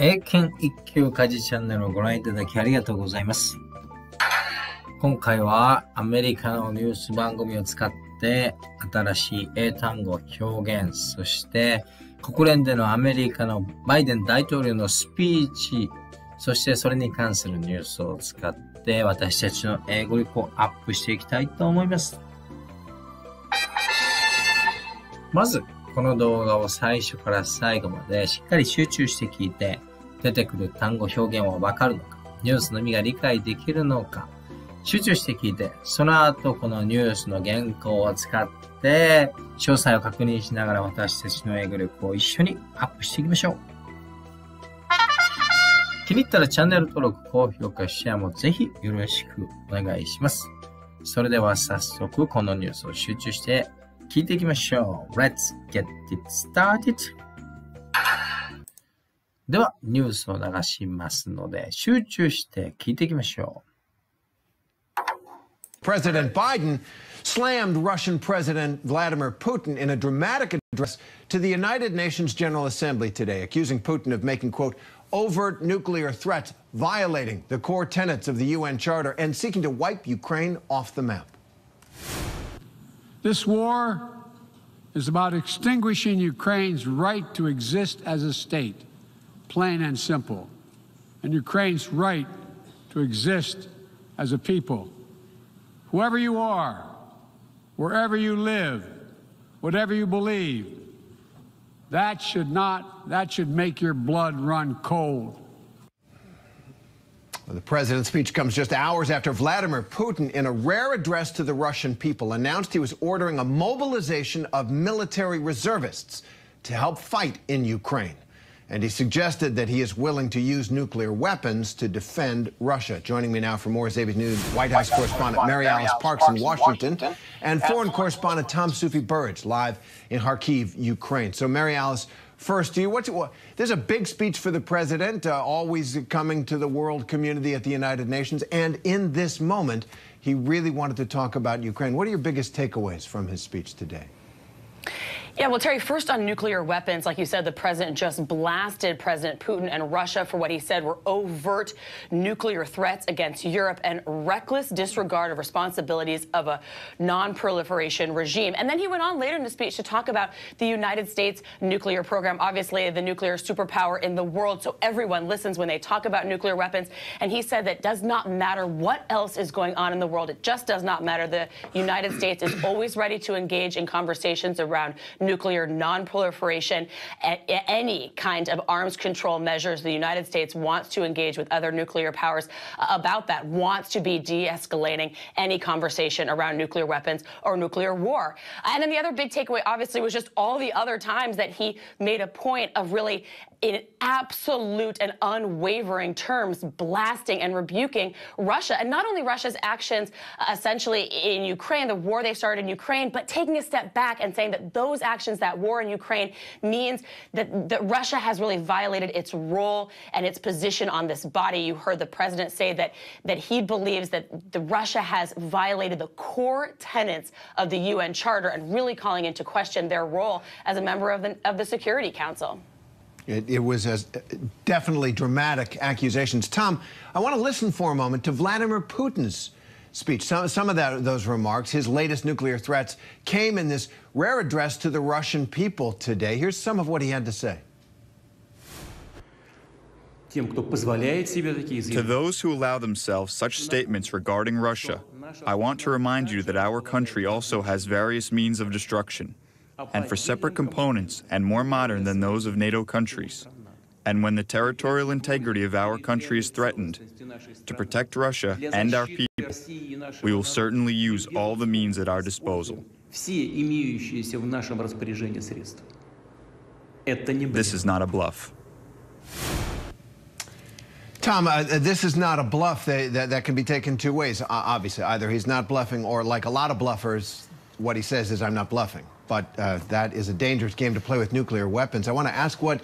英検一級家事チャンネルをご覧いただきありがとうございます。今回はアメリカのニュース番組を使って新しい英単語、表現、そして国連でのアメリカのバイデン大統領のスピーチ、そしてそれに関するニュースを使って私たちの英語力をアップしていきたいと思います。まず、この動画を最初から最後までしっかり集中して聞いて、出てくる単語表現はわかるのか、ニュースの意味が理解できるのか、集中して聞いて、その後このニュースの原稿を使って、詳細を確認しながら私たちの英語力を一緒にアップしていきましょう。気に入ったらチャンネル登録、高評価、シェアもぜひよろしくお願いします。それでは早速このニュースを集中して聞いていきましょう。Let's get it started! では、ニュースを流しますので、集中して聞いていきましょう。President Biden slammed Russian President Vladimir Putin in a dramatic address to the United Nations General Assembly today, accusing Putin of making, quote, overt nuclear threats, violating the core tenets of the UN Charter, and seeking to wipe Ukraine off the map. This war is about extinguishing Ukraine's right to exist as a state, plain and simple, and Ukraine's right to exist as a people. Whoever you are, wherever you live, whatever you believe, that should not, that should make your blood run cold. The president's speech comes just hours after Vladimir Putin, in a rare address to the Russian people, announced he was ordering a mobilization of military reservists to help fight in Ukraine. And he suggested that he is willing to use nuclear weapons to defend Russia. Joining me now for more is ABC News White House correspondent Mary Alice Parks in Washington and foreign correspondent Tom Sufi Burridge live in Kharkiv, Ukraine. So, Mary Alice, First, to you, what's, what, there's a big speech for the president, uh, always coming to the world community at the United Nations. And in this moment, he really wanted to talk about Ukraine. What are your biggest takeaways from his speech today? Yeah, well, Terry, first on nuclear weapons, like you said, the president just blasted President Putin and Russia for what he said were overt nuclear threats against Europe and reckless disregard of responsibilities of a non-proliferation regime. And then he went on later in the speech to talk about the United States nuclear program, obviously the nuclear superpower in the world, so everyone listens when they talk about nuclear weapons. And he said that does not matter what else is going on in the world. It just does not matter. The United States is always ready to engage in conversations around nuclear nonproliferation, any kind of arms control measures. The United States wants to engage with other nuclear powers uh, about that, wants to be de-escalating any conversation around nuclear weapons or nuclear war. And then the other big takeaway, obviously, was just all the other times that he made a point of really in absolute and unwavering terms blasting and rebuking Russia. And not only Russia's actions uh, essentially in Ukraine, the war they started in Ukraine, but taking a step back and saying that those actions, that war in Ukraine, means that, that Russia has really violated its role and its position on this body. You heard the president say that, that he believes that the Russia has violated the core tenets of the UN Charter and really calling into question their role as a member of the, of the Security Council. It, it was a, definitely dramatic accusations. Tom, I want to listen for a moment to Vladimir Putin's speech. Some, some of that, those remarks, his latest nuclear threats, came in this rare address to the Russian people today. Here's some of what he had to say. To those who allow themselves such statements regarding Russia, I want to remind you that our country also has various means of destruction and for separate components and more modern than those of NATO countries. And when the territorial integrity of our country is threatened, to protect Russia and our people, we will certainly use all the means at our disposal. This is not a bluff. Tom, uh, this is not a bluff that, that, that, can be taken two ways, obviously. Either he's not bluffing, or like a lot of bluffers, what he says is, I'm not bluffing but uh, that is a dangerous game to play with nuclear weapons. I want to ask what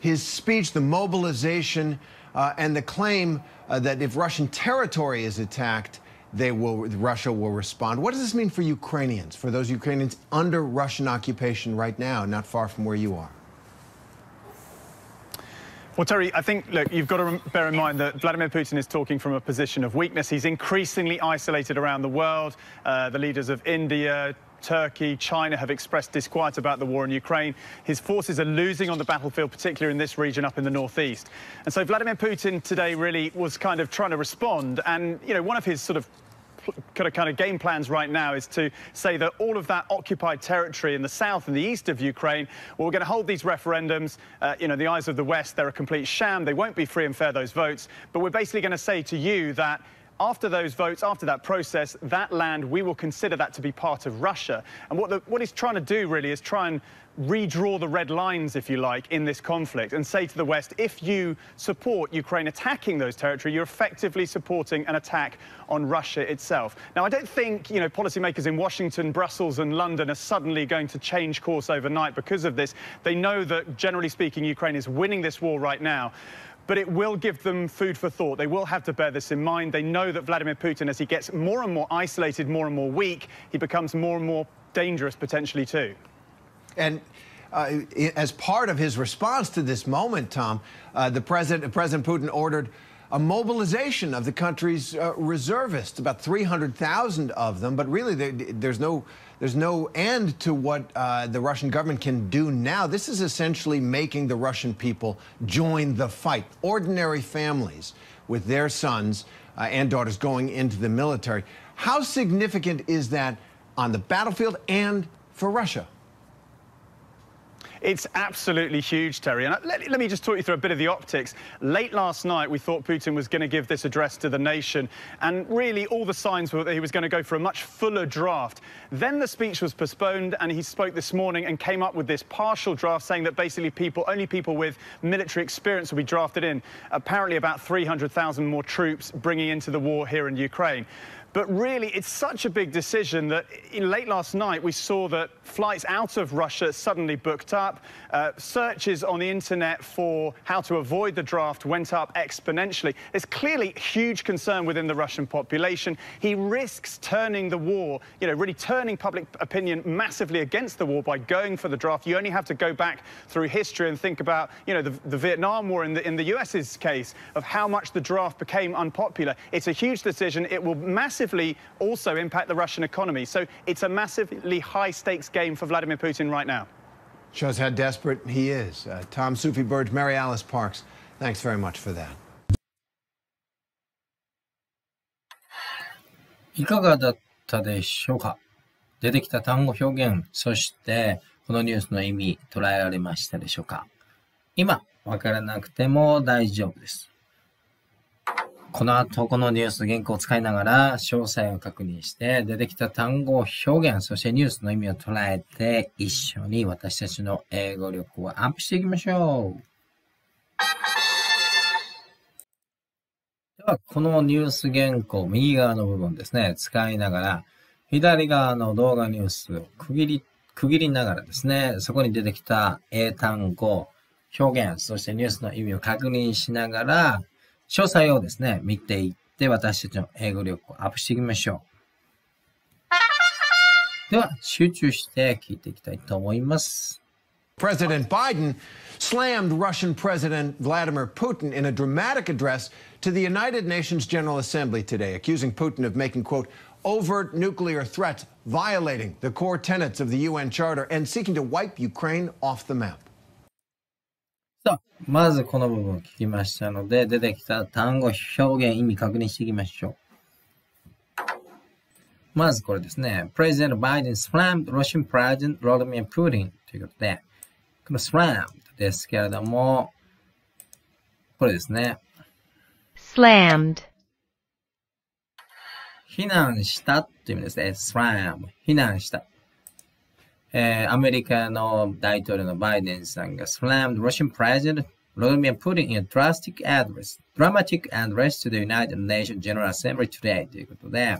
his speech, the mobilization, uh, and the claim uh, that if Russian territory is attacked, they will, Russia will respond. What does this mean for Ukrainians, for those Ukrainians under Russian occupation right now, not far from where you are? Well, Terry, I think, look, you've got to bear in mind that Vladimir Putin is talking from a position of weakness. He's increasingly isolated around the world. Uh, the leaders of India, Turkey, China have expressed disquiet about the war in Ukraine. His forces are losing on the battlefield, particularly in this region up in the northeast. And so Vladimir Putin today really was kind of trying to respond. And, you know, one of his sort of kind of, game plans right now is to say that all of that occupied territory in the south and the east of Ukraine, well, we're going to hold these referendums. Uh, you know, the eyes of the West, they're a complete sham. They won't be free and fair, those votes. But we're basically going to say to you that after those votes, after that process, that land, we will consider that to be part of Russia. And what, the, what he's trying to do really is try and redraw the red lines, if you like, in this conflict and say to the West, if you support Ukraine attacking those territories, you're effectively supporting an attack on Russia itself. Now, I don't think, you know, policymakers in Washington, Brussels and London are suddenly going to change course overnight because of this. They know that, generally speaking, Ukraine is winning this war right now but it will give them food for thought. They will have to bear this in mind. They know that Vladimir Putin, as he gets more and more isolated, more and more weak, he becomes more and more dangerous potentially too. And uh, as part of his response to this moment, Tom, uh, the president, President Putin ordered a mobilization of the country's uh, reservists, about 300,000 of them. But really, there, there's no there's no end to what uh, the Russian government can do now. This is essentially making the Russian people join the fight. Ordinary families with their sons uh, and daughters going into the military. How significant is that on the battlefield and for Russia? It's absolutely huge, Terry. And uh, let, let, me just talk you through a bit of the optics. Late last night, we thought Putin was going to give this address to the nation. And really, all the signs were that he was going to go for a much fuller draft. Then the speech was postponed, and he spoke this morning and came up with this partial draft saying that basically people, only people with military experience will be drafted in. Apparently about 300,000 more troops bringing into the war here in Ukraine. But really, it's such a big decision that in late last night, we saw that flights out of Russia suddenly booked up. Uh, searches on the internet for how to avoid the draft went up exponentially. There's clearly huge concern within the Russian population. He risks turning the war, you know, really turning public opinion massively against the war by going for the draft. You only have to go back through history and think about, you know, the, the Vietnam War in the, in the US's case of how much the draft became unpopular. It's a huge decision. It will massively massively also impact the Russian economy. So it's a massively high stakes game for Vladimir Putin right now. Shows how desperate he is. Uh, Tom Sufi Burge, Mary Alice Parks, thanks very much for that. いかがだったでしょうか出てきた単語表現、そしてこのニュースの意味捉えられましたでしょうか今、わからなくても大丈夫です。この後、このニュース原稿を使いながら、詳細を確認して、出てきた単語、表現、そしてニュースの意味を捉えて、一緒に私たちの英語力をアップしていきましょう。では、このニュース原稿、右側の部分ですね、使いながら、左側の動画ニュースを区切り、区切りながらですね、そこに出てきた英単語、表現、そしてニュースの意味を確認しながら、詳細をですね、見ていって私たちの英語力をアップしていきましょう。では、集中して聞いていきたいと思います。President Biden slammed Russian President Vladimir Putin in a dramatic address to the United Nations General Assembly today, accusing Putin of making, quote, overt nuclear threats, violating the core tenets of the UN Charter, and seeking to wipe Ukraine off the map. さあ、まずこの部分を聞きましたので、出てきた単語、表現、意味確認していきましょう。まずこれですね。President Biden slammed Russian President Vladimir Putin ということで、この slammed ですけれども、これですね。slammed 非難したという意味ですね。slam 非難した。えー、アメリカの大統領のバイデンさんが slammed Russian President Vladimir Putin in a drastic address, dramatic address to the United Nations General Assembly today ということで、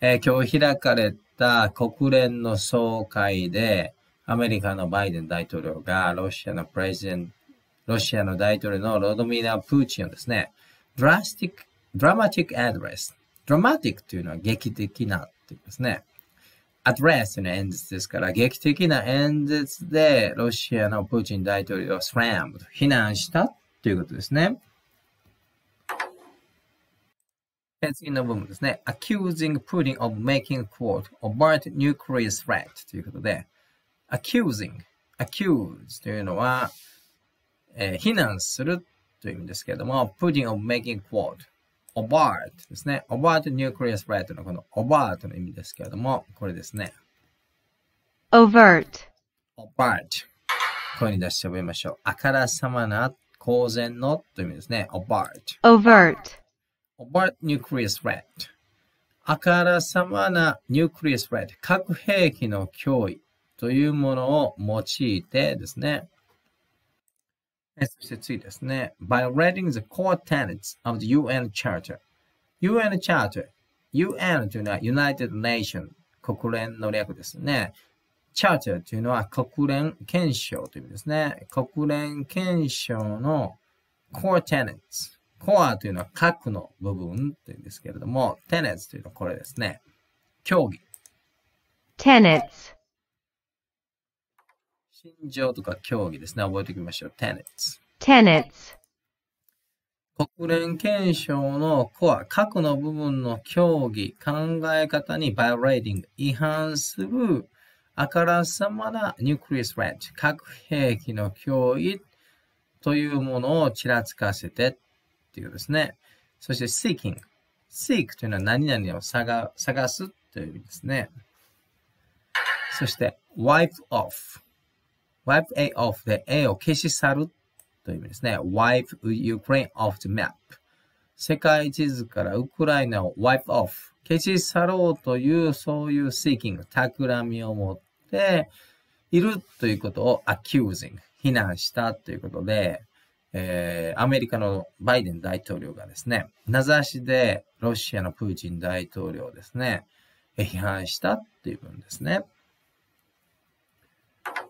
えー、今日開かれた国連の総会で、アメリカのバイデン大統領がロシアのプレゼンロシアの大統領のロドミナ・プーチンをですね、drastic, dramatic address, dramatic というのは劇的なっていうですね。アドレスの演説ですから、劇的な演説でロシアのプーチン大統領をスラム、非難したということですね。次の部分ですね。accusing Putin of making quote overt nuclear threat ということで、accusing, accuse というのは、えー、非難するという意味ですけれども、Putin of making quote overt ですね。 overt nuclear threat のこの overt の意味ですけれども、これですね。 overt。 overt。声に出して覚えましょう。あからさまな公然のという意味ですね。 overt。overt。overt nuclear threat。あからさまなニュークリアスライト。核兵器の脅威というものを用いてですね。そして次ですね。violating the core tenets of the UN Charter UN Charter UN というのは United Nations 国連の略ですね。チャーターというのは国連憲章という意味ですね。国連憲章の core tenets。core というのは核の部分というんですけれども、tenets というのはこれですね。競技。tenets 心情とか競技ですね。覚えておきましょう。tenets。tenets 国連憲章のコア、核の部分の競技、考え方に violating 違反するあからさまな nuclear threat 核兵器の脅威というものをちらつかせてっていうですね。そして seeking。seek というのは何々を探探すという意味ですね。そして wipe off。Wipe A off で A を消し去るという意味ですね。wipe Ukraine off the map。世界地図からウクライナを wipe off。消し去ろうというそういう seeking、企みを持っているということを accusing、非難したということで、えー、アメリカのバイデン大統領がですね、名指しでロシアのプーチン大統領ですね、批判したっていう分ですね。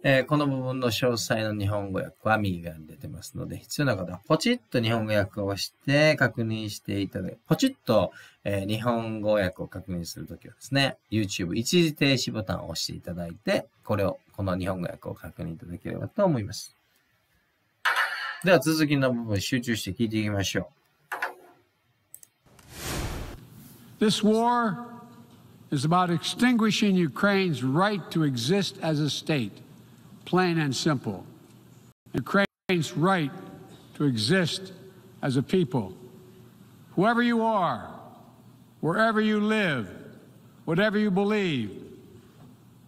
えー、この部分の詳細の日本語訳は右側に出てますので、必要な方はポチッと日本語訳を押して確認していただく。ポチッと、えー、日本語訳を確認するときはですね、YouTube 一時停止ボタンを押していただいて、これを、この日本語訳を確認いただければと思います。では続きの部分集中して聞いていきましょう。This war is about extinguishing Ukraine's right to exist as a state. plain and simple. Ukraine's right to exist as a people. Whoever you are, wherever you live, whatever you believe,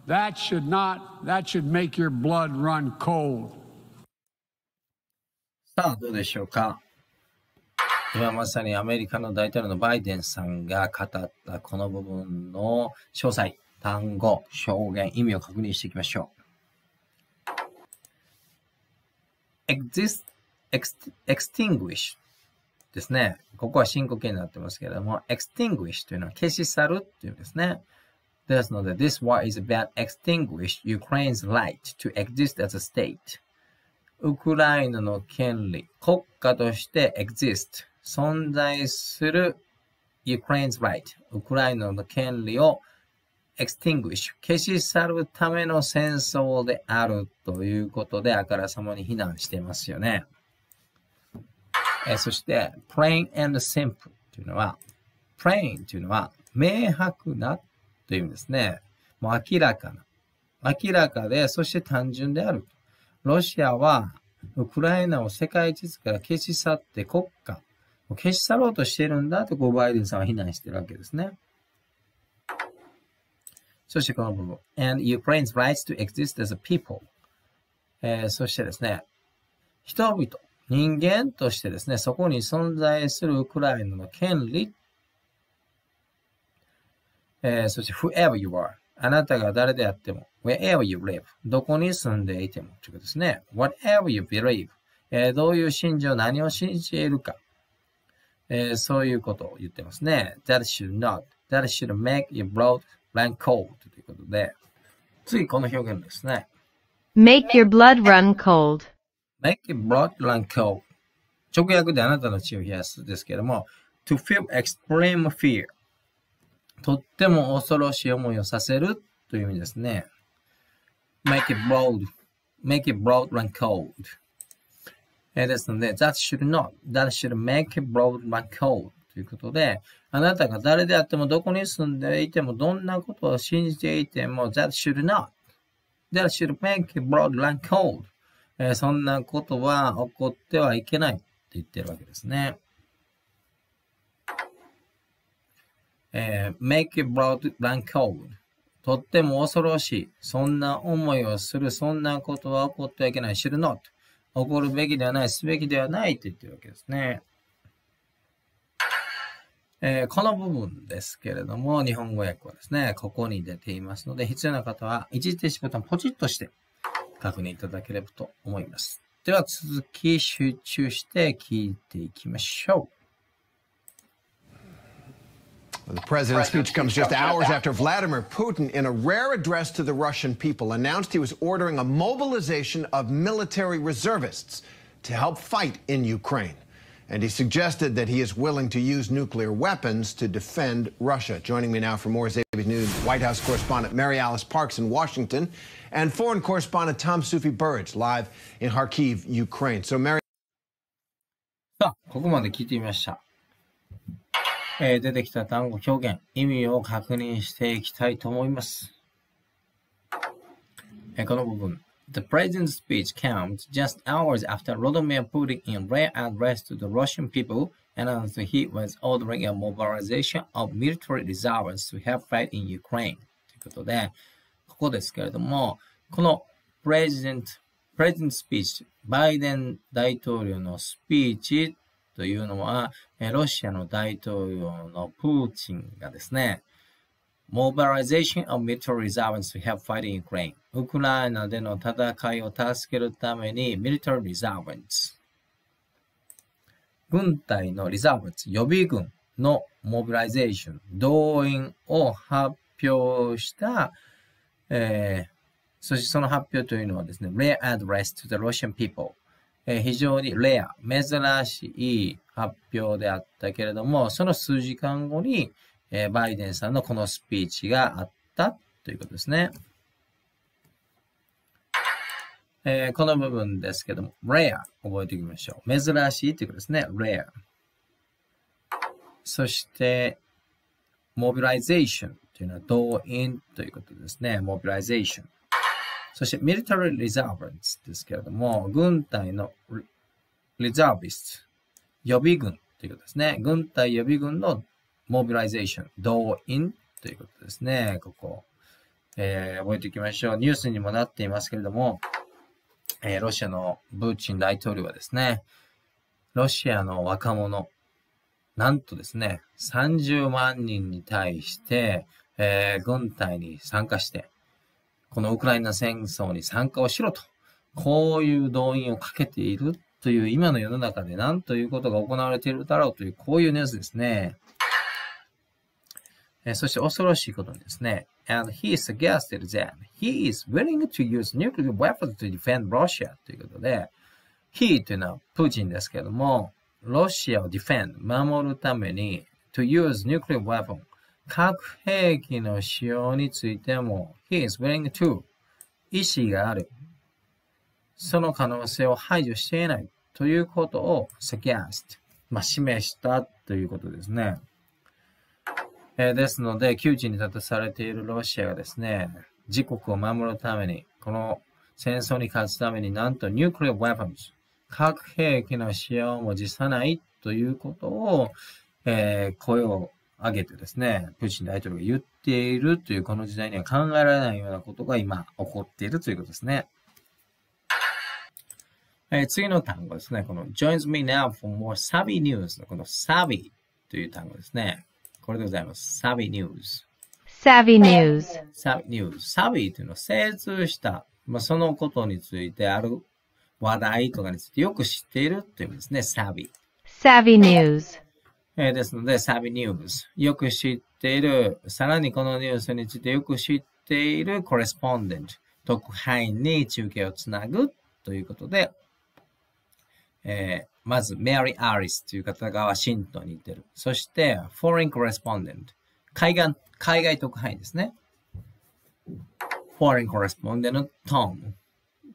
that should not, that should make your blood run cold. さあ、どうでしょうか今まさにアメリカの大統領のバイデンさんが語ったこの部分の詳細、単語、表現、意味を確認していきましょう。 Exist, extinguish ですね。ここは深呼吸になってますけれども、extinguish というのは消し去るっていうんですね。ですので、this war is about extinguish Ukraine's right to exist as a state. ウクライナの権利、国家として exist 存在する Ukraine's right ウクライナの権利を extinguish 消し去るための戦争であるということであからさまに非難していますよね。えそして plain and simple というのは plain というのは明白なという意味ですね。もう明らかな。明らかで、そして単純である。ロシアはウクライナを世界地図から消し去って国家を消し去ろうとしているんだとこうバイデンさんは非難しているわけですね。そしてこの部分。and Ukraine's rights to exist as a people、えー、そしてですね、人々、人間としてですね、そこに存在するウクライナの権利、えー、そして whoever you are、あなたが誰であっても、wherever you live、どこに住んでいても、ということですね。whatever you believe、えー、どういう信条、何を信じているか、えー、そういうことを言ってますね。that should not, that should make you blood run cold ということで、次この表現ですね。make your blood run cold, make your blood run cold 直訳であなたの血を冷やすですけども、to feel extreme fear とっても恐ろしい思いをさせるという意味ですね。make it blood, make it blood run cold えーですので、that should not, that should make a broad run cold ということで、あなたが誰であってもどこに住んでいてもどんなことを信じていても that should not, that should make a broad run cold えーそんなことは起こってはいけないって言ってるわけですね。えー make a broad run cold とっても恐ろしい。そんな思いをする。そんなことは起こってはいけない。should not 起こるべきではない。すべきではないって言ってるわけですね。えーこの部分ですけれども、日本語訳はですね、ここに出ていますので、必要な方は一時停止ボタンポチッとして確認いただければと思います。では続き集中して聞いていきましょう。The president's speech comes just hours after Vladimir Putin, in a rare address to the Russian people, announced he was ordering a mobilization of military reservists to help fight in Ukraine. And he suggested that he is willing to use nuclear weapons to defend Russia. Joining me now for more is ABC News White House correspondent Mary Alice Parks in Washington and foreign correspondent Tom Sufi Burridge live in Kharkiv, Ukraine. So, Mary. さあ、ここまで聞いてみました。えー出てきた単語、表現、意味を確認していきたいと思います。えーこの部分。 the president's speech comes just hours after Vladimir Putin in rare address to the Russian people announced he was ordering a mobilization of military reserves to help fight in Ukraine. ということで、ここですけれども、この President, President Speech、バイデン大統領のスピーチというのは、ロシアの大統領のプーチンがですね、Mobilization of military reserves to help fight in Ukraine。ウクライナでの戦いを助けるために military reserves。軍隊の reserves、予備軍の mobilization、動員を発表した、えーそしてその発表というのはですね、rare address to the Russian people。えー非常にレア、珍しい発表であったけれども、その数時間後に、えーバイデンさんのこのスピーチがあったということですね。えーこの部分ですけども、rare 覚えておきましょう。珍しいということですね。rare。そして、mobilization というのは動員ということですね。mobilization。そして、military reservants ですけれども、軍隊の reservists、予備軍ということですね。軍隊予備軍の mobilization、動員ということですね。ここ、えー覚えておきましょう。ニュースにもなっていますけれども、えーロシアのプーチン大統領はですね、ロシアの若者、なんとですね、30万人に対して、えー軍隊に参加して、このウクライナ戦争に参加をしろと、こういう動員をかけているという今の世の中で何ということが行われているだろうという、こういうニュースですね。えそして恐ろしいことにですね、and he suggested that he is willing to use nuclear weapons to defend Russia ということで、he というのはプーチンですけども、ロシアを defend、守るために to use nuclear weapon 核兵器の使用についても he is willing to 意思がある。その可能性を排除していないということを suggest、まあ、示したということですね。えーですので、窮地に立たされているロシアがですね、自国を守るために、この戦争に勝つためになんとニュークリア weapons、核兵器の使用も辞さないということを、えー声を上げてですね、プーチン大統領が言っているというこの時代には考えられないようなことが今起こっているということですね。えー次の単語ですね。この joins me now for more savvy news のこの savvy という単語ですね。これでございます。savvy news。Savvy News. savvy news。savvy というのは精通した、まあ、そのことについてある話題とかについてよく知っているという意味ですね。savvy。Savvy News. えーですので、savvy news。よく知っている、さらにこのニュースについてよく知っている correspondent。特派員に中継をつなぐということで、えーまず、メアリー・アリスという方がワシントンに行ってる。そして、foreign correspondent。海外、海外特派員ですね。foreign correspondent のトム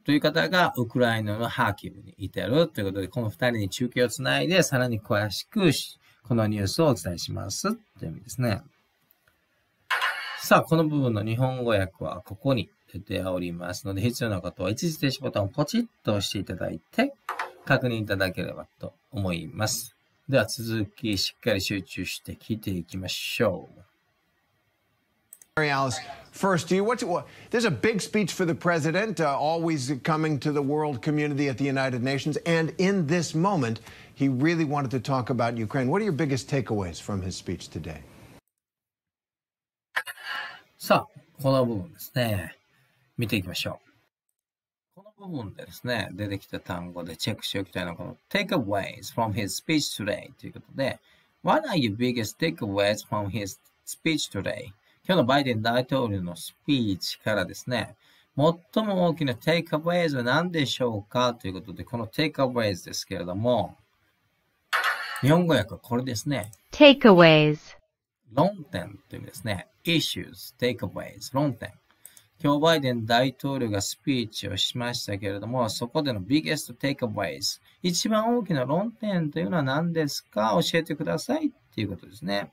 とという方がウクライナのハーキブにいてるということで、この二人に中継をつないで、さらに詳しくこのニュースをお伝えしますという意味ですね。さあ、この部分の日本語訳はここに出ておりますので、必要な方は一時停止ボタンをポチッと押していただいて、確認いただければと思います。では続き、しっかり集中して聞いていきましょう。Mary Alice, first to you. What's, what, there's a big speech for the president, uh, always coming to the world community at the United Nations. And in this moment, he really wanted to talk about Ukraine. What are your biggest takeaways from his speech today? さあ、この部分ですね。見ていきましょう。この部分でですね、出てきた単語でチェックしておきたいのは、この takeaways from his speech today ということで、What are your biggest takeaways from his speech today? 今日のバイデン大統領のスピーチからですね、最も大きな takeaways は何でしょうかということで、この takeaways ですけれども、日本語訳はこれですね。takeaways 論点という意味ですね。issues, takeaways, 論点。今日バイデン大統領がスピーチをしましたけれども、そこでの biggest takeaways、一番大きな論点というのは何ですか？教えてくださいっていうことですね。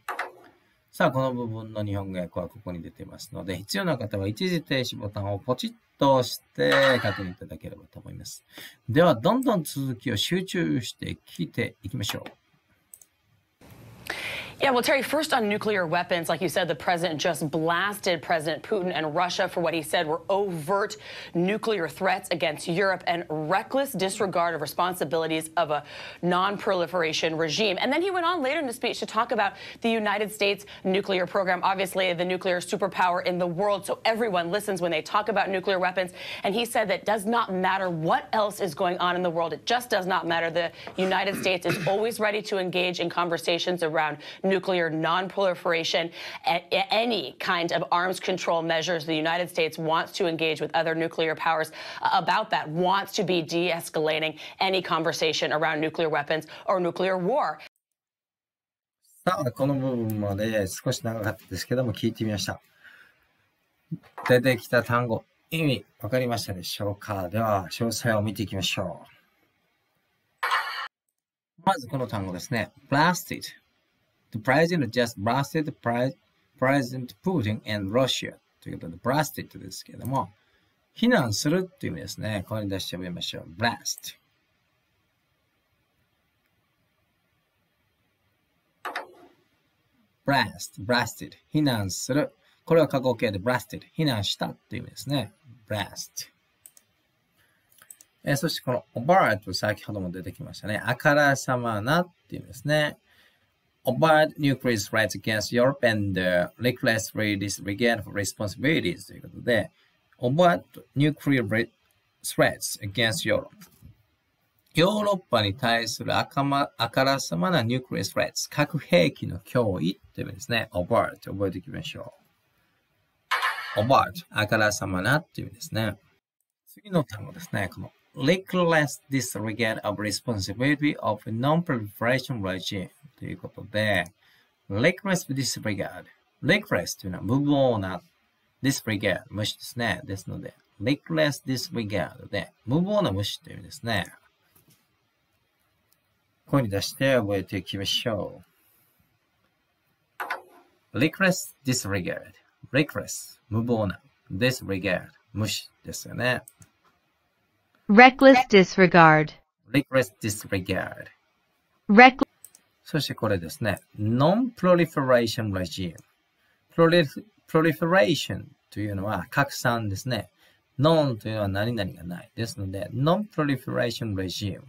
さあ、この部分の日本語訳はここに出てますので、必要な方は一時停止ボタンをポチッと押して確認いただければと思います。では、どんどん続きを集中して聞いていきましょう。Yeah, well, Terry, first on nuclear weapons, like you said, the president just blasted President Putin and Russia for what he said were overt nuclear threats against Europe and reckless disregard of responsibilities of a non-proliferation regime. And then he went on later in the speech to talk about the United States nuclear program, obviously the nuclear superpower in the world, so everyone listens when they talk about nuclear weapons. And he said that does not matter what else is going on in the world. It just does not matter. The United States is always ready to engage in conversations around nuclear nonproliferation, any kind of arms control measures. The United States wants to engage with other nuclear powers uh, about that, wants to be de escalating any conversation around nuclear weapons or nuclear war. さあ、この部分まで少し長かったですけども、聞いてみました。出てきた単語、意味、わかりましたでしょうかでは、詳細を見ていきましょう。まずこの単語ですね。blasted The president just blasted President Putin and Russia ということで、blasted ですけれども、非難するっていう意味ですね。これに出してみましょう。blast。blast, blasted, 非難する。これは過去形で blasted, 非難したっていう意味ですね。blast。えー、そしてこの overt 先ほども出てきましたね。あからさまなっていう意味ですね。overt nuclear threats against Europe and uh, recklessly disregard for responsibilities ということで、overt nuclear threats against Europe ヨーロッパに対するあか,、ま、あからさまなニュークリアス threats 核兵器の脅威という意味ですね。overt 覚えておきましょう。overt あからさまなという意味ですね。次の単語ですね。この reckless disregard of responsibility of non-proliferation regime ということで、reckless disregard。reckless というのは無謀な disregard 無視ですね。ですので、reckless disregard で無謀な無視という意味ですね。声に出して覚えていきましょう。reckless disregard。reckless 無謀な disregard 無視ですよね。reckless disregard reckless disregard reckless そしてこれですね。non-proliferation regime。proliferation というのは拡散ですね。non というのは何々がない。ですので、non-proliferation regime。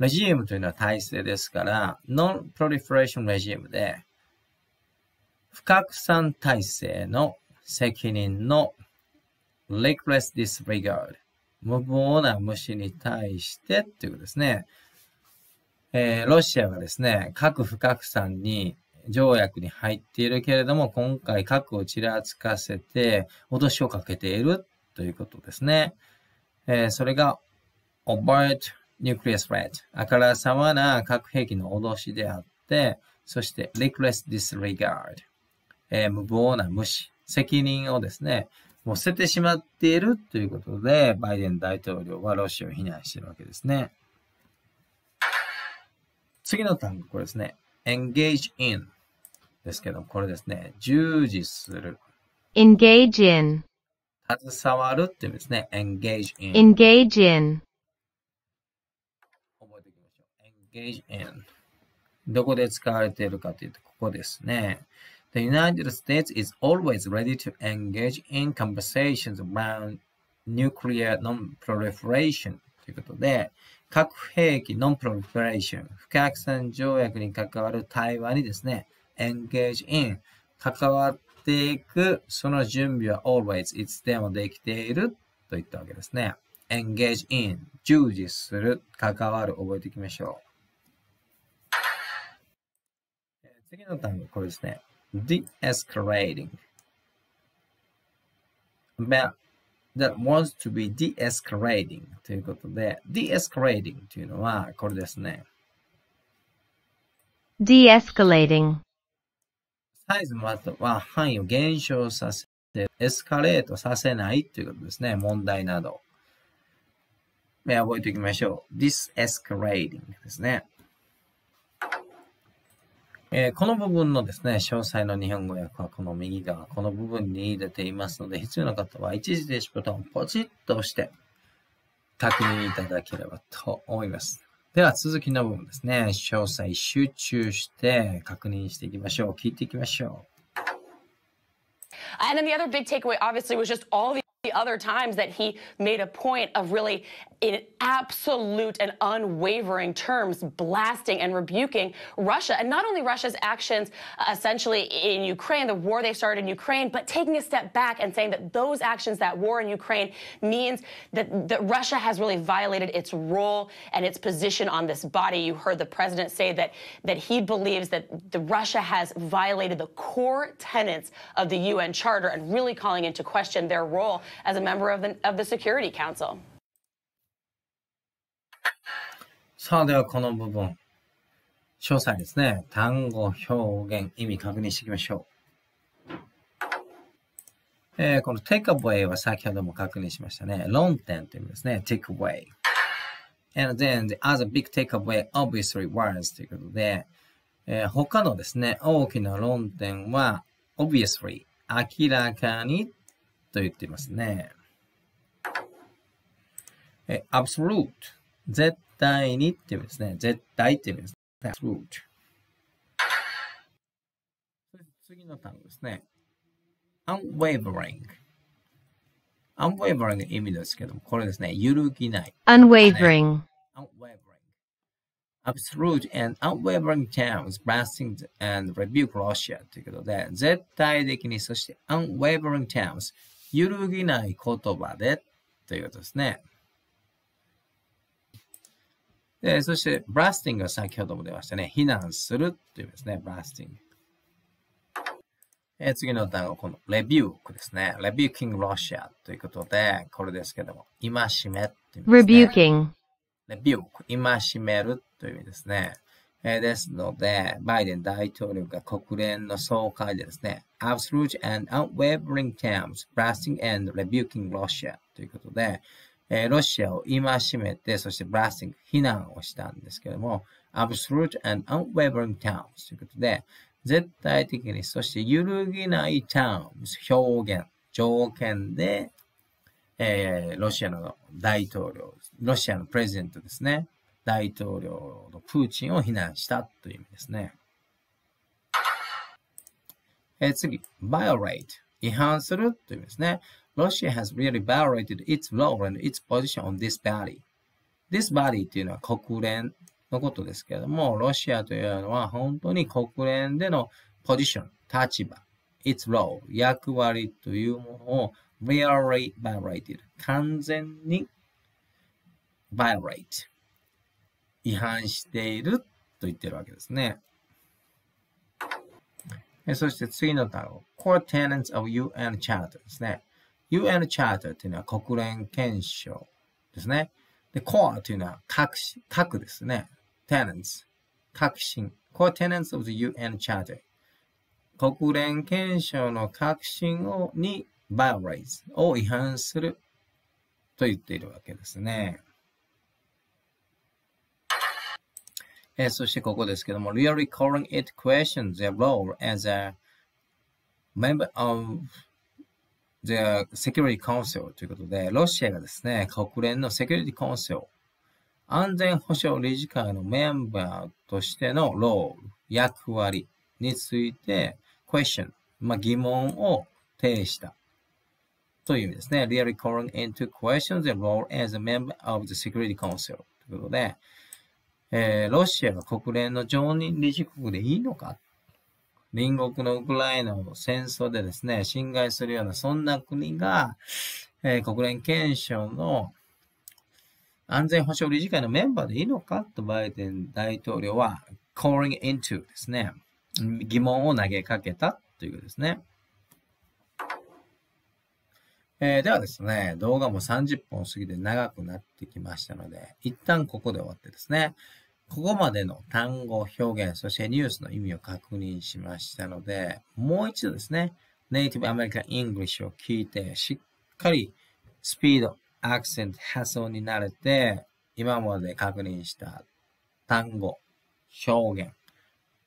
レジームというのは体制ですから、non-proliferation regime で、不拡散体制の責任の reckless disregard。無謀な無視に対してっていうことですね。えー、ロシアがですね、核不拡散に条約に入っているけれども、今回核をちらつかせて脅しをかけているということですね。えー、それが overt nuclear threat あからさまな核兵器の脅しであって、そして reckless disregard、えー、無謀な無視、責任をですね、もう捨ててしまっているということで、バイデン大統領はロシアを非難しているわけですね。次の単語、これですね。engage in ですけど、これですね。従事する。engage in, 携わるっていう意味ですね。engage in。engage in, 覚えておきましょう。engage in。どこで使われているかというと、ここですね。The United States is always ready to engage in conversations around nuclear non-proliferation ということで、核兵器 non-proliferation 不拡散条約に関わる対話にですね、engage in 関わっていく、その準備は always いつでもできているといったわけですね。engage in 従事する、関わる、覚えていきましょう。次の単語、これですね。de-escalating. That wants to be de-escalating ということで、de-escalating というのは、これですね。de-escalating, サイズまたは範囲を減少させて、エスカレートさせないということですね。問題など。えー覚えておきましょう。dis-escalating ですね。えーこの部分のですね、詳細の日本語訳はこの右側、この部分に出ていますので、必要な方は一時停止ボタンをポチッと押して確認いただければと思います。では続きの部分ですね、詳細集中して確認していきましょう。聞いていきましょう。And then the other big takeaway, obviously, was just all the other times that he made a point of really, in absolute and unwavering terms, blasting and rebuking Russia. And not only Russia's actions, uh, essentially, in Ukraine, the war they started in Ukraine, but taking a step back and saying that those actions, that war in Ukraine, means that, that Russia has really violated its role and its position on this body. You heard the president say that, that he believes that the Russia has violated the core tenets of the UN Charter and really calling into question their role as a member of the, of the Security Council. さあ、ではこの部分、詳細ですね。単語、表現、意味確認していきましょう。えーこの take away は先ほども確認しましたね。論点という意味ですね。take away. And then the other big takeaway obviously was ということで、えー他のですね、大きな論点は obviously 明らかに と言っていますね。えー absolute 絶対にっていう意味ですね。絶対っていう意味ですね。absolute そして次の単語ですね。unwavering。unwavering の意味ですけども、これですね。揺るぎない。 unwavering, unwavering. Absolute and unwavering terms blasting and rebuke Russia ということで、絶対的に、そして unwavering terms、 揺るぎない言葉でということですね。でそして、blasting は先ほども出ましたね。非難するというですね。blasting。えー次の単語、この rebuke ですね。rebuking Russia ということで、これですけども、戒めっていう意味ですね。rebuking, rebuke、戒めるという意味ですね。えーですので、バイデン大統領が国連の総会でですね、absolute and unwavering terms, blasting and rebuking Russia ということで、えーロシアを戒めて、そして blasting、非難をしたんですけども、absolute and unwavering terms ということで、絶対的に、そして揺るぎない terms、表現、条件で、えーロシアの大統領、ロシアのプレゼントですね。大統領のプーチンを非難したという意味ですね。えー次、violate。違反するという意味ですね。Russia has really violated its law and its position on this body. This body というのは国連のことですけれども、ロシアというのは本当に国連でのポジション、立場、its role、役割というものを really violated 完全に violate 違反していると言ってるわけですね。そして次の単語、core tenets of UN Charter ですね。UN Charter というのは国連憲章ですね。で、core というのは核、核ですね。tenets、核心。core tenets of the UN Charter。国連憲章の核心をに violates を違反すると言っているわけですね。えー、そしてここですけども、really calling it question their role as a member of the Security Council ということで、ロシアがですね、国連のセキュリティコンセル、安全保障理事会のメンバーとしてのロール、役割について、question、まあ、疑問を呈したという意味ですね。really calling into question the role as a member of the Security Council ということで、えー、ロシアが国連の常任理事国でいいのか？隣国のウクライナの戦争でですね、侵害するような、そんな国が、えー、国連憲章の安全保障理事会のメンバーでいいのか？とバイデン大統領は calling into ですね。疑問を投げかけたということですね。えー、ではですね、動画も30本過ぎて長くなってきましたので、一旦ここで終わってですね、ここまでの単語、表現、そしてニュースの意味を確認しましたので、もう一度ですね、ネイティブアメリカン・イングリッシュを聞いて、しっかりスピード、アクセント、発音に慣れて、今まで確認した単語、表現、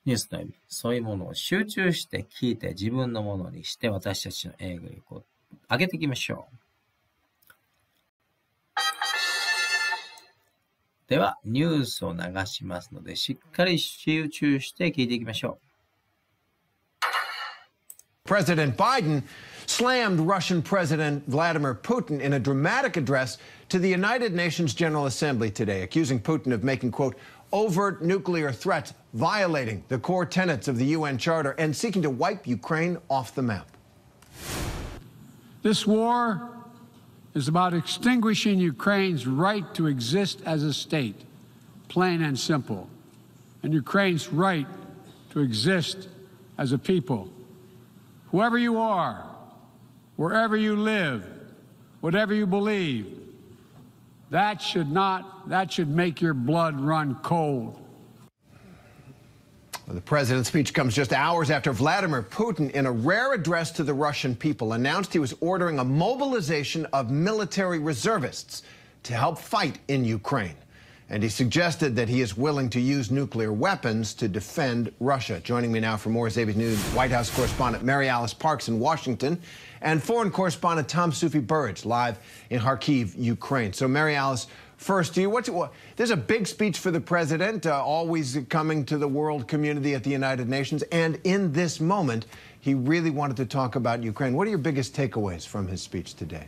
ニュースの意味、そういうものを集中して聞いて自分のものにして私たちの英語力を上げていきましょう。では、ニュースを流しますので、しっかり集中して聞いていきましょう。President Biden slammed Russian President Vladimir Putin in a dramatic address to the United Nations General Assembly today, accusing Putin of making, quote, overt nuclear threats, violating the core tenets of the UN Charter, and seeking to wipe Ukraine off the map. This war is about extinguishing Ukraine's right to exist as a state, plain and simple, and Ukraine's right to exist as a people. Whoever you are, wherever you live, whatever you believe, that should not, that should make your blood run cold. The president's speech comes just hours after Vladimir Putin, in a rare address to the Russian people, announced he was ordering a mobilization of military reservists to help fight in Ukraine. And he suggested that he is willing to use nuclear weapons to defend Russia. Joining me now for more is ABC News White House correspondent Mary Alice Parks in Washington and foreign correspondent Tom Sufi Burridge live in Kharkiv, Ukraine. So, Mary Alice, first to you. There's a big speech for the president, uh, always coming to the world community at the United Nations. And in this moment, he really wanted to talk about Ukraine. What are your biggest takeaways from his speech today?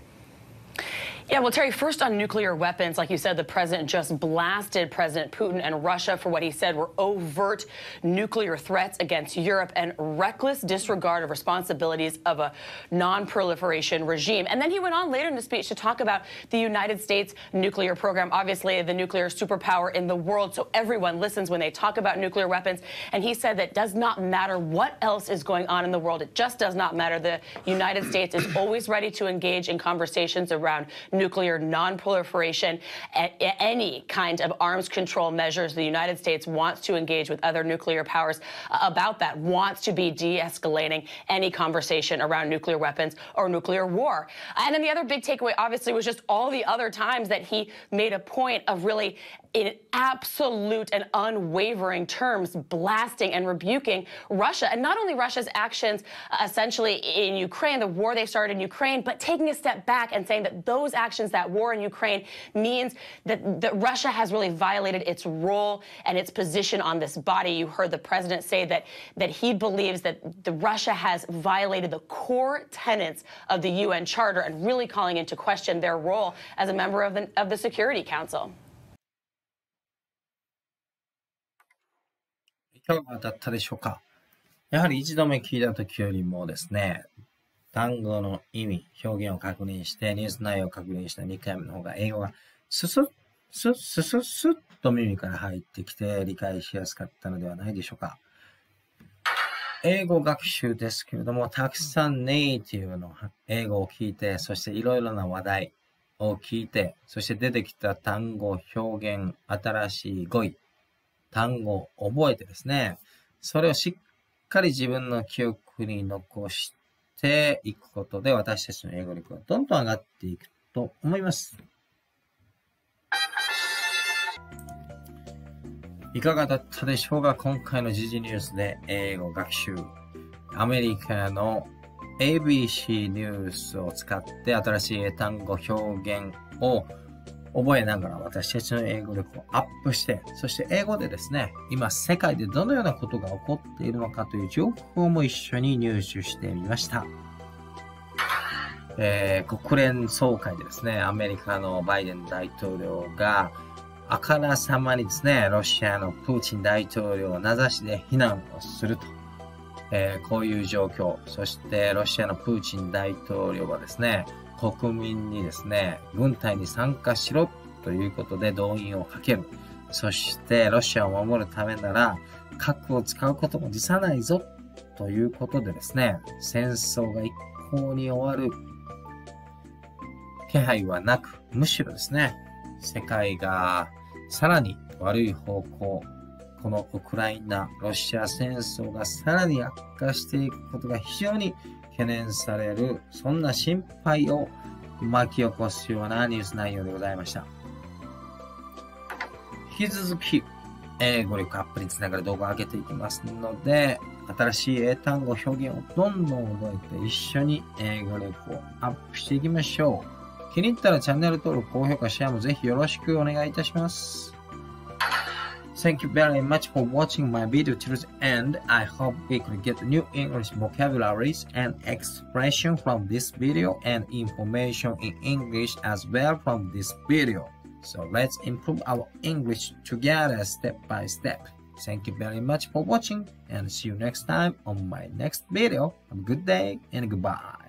Yeah, well, Terry, first on nuclear weapons, like you said, the president just blasted President Putin and Russia for what he said were overt nuclear threats against Europe and reckless disregard of responsibilities of a non-proliferation regime. And then he went on later in the speech to talk about the United States nuclear program, obviously the nuclear superpower in the world, so everyone listens when they talk about nuclear weapons. And he said that does not matter what else is going on in the world. It just does not matter. The United States is always ready to engage in conversations around nuclear non-proliferation, any kind of arms control measures. The United States wants to engage with other nuclear powers uh, about that, wants to be de-escalating any conversation around nuclear weapons or nuclear war. And then the other big takeaway, obviously, was just all the other times that he made a point of really in absolute and unwavering terms blasting and rebuking Russia. And not only Russia's actions uh, essentially in Ukraine, the war they started in Ukraine, but taking a step back and saying that those actions, that war in Ukraine, means that, that Russia has really violated its role and its position on this body. You heard the president say that, that he believes that the Russia has violated the core tenets of the UN Charter and really calling into question their role as a member of the, of the Security Council. いかがだったでしょうかやはり一度目聞いた時よりもですね、 単語の意味、表現を確認して、ニュース内容を確認した2回目の方が英語がススッ、スッ、ススッ、スッと耳から入ってきて理解しやすかったのではないでしょうか。英語学習ですけれども、たくさんネイティブの英語を聞いて、そしていろいろな話題を聞いて、そして出てきた単語、表現、新しい語彙、単語を覚えてですね、それをしっかり自分の記憶に残してていくことで私たちの英語力がどんどん上がっていくと思います。いかがだったでしょうか？今回の時事ニュースで英語学習。アメリカの ABC ニュースを使って新しい英単語表現を覚えながら私たちの英語力をアップして、そして英語でですね、今世界でどのようなことが起こっているのかという情報も一緒に入手してみました。えー、国連総会でですね、アメリカのバイデン大統領があからさまにですね、ロシアのプーチン大統領を名指しで非難をすると。えー、こういう状況。そしてロシアのプーチン大統領はですね、国民にですね、軍隊に参加しろということで動員をかける。そしてロシアを守るためなら核を使うことも辞さないぞということでですね、戦争が一向に終わる気配はなく、むしろですね、世界がさらに悪い方向、このウクライナ、ロシア戦争がさらに悪化していくことが非常に懸念される、そんな心配を巻き起こすようなニュース内容でございました。引き続き、英語力アップにつながる動画を上げていきますので、新しい英単語、表現をどんどん覚えて一緒に英語力をアップしていきましょう。気に入ったらチャンネル登録、高評価、シェアもぜひよろしくお願いいたします。Thank you very much for watching my video till the end. I hope we could get new English vocabularies and expression from this video and information in English as well from this video. So let's improve our English together step by step. Thank you very much for watching and see you next time on my next video. Have a good day and goodbye.